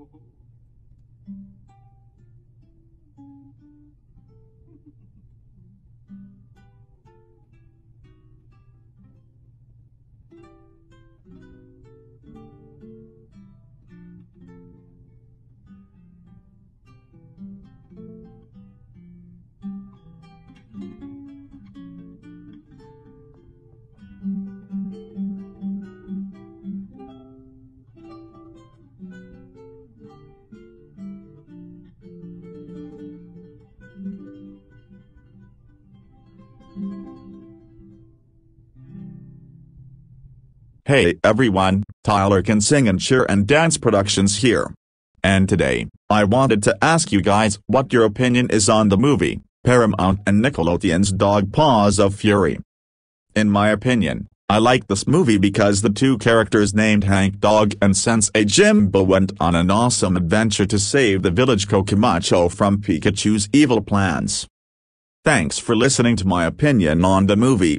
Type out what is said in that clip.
Ooh. Hey everyone, Tyler can sing and cheer and dance productions here. And today, I wanted to ask you guys what your opinion is on the movie, Paramount and Nickelodeon's Dog Paws of Fury. In my opinion, I like this movie because the two characters named Hank Dog and Sensei Jimbo went on an awesome adventure to save the village Kakamucho from Pikachu's evil plans. Thanks for listening to my opinion on the movie,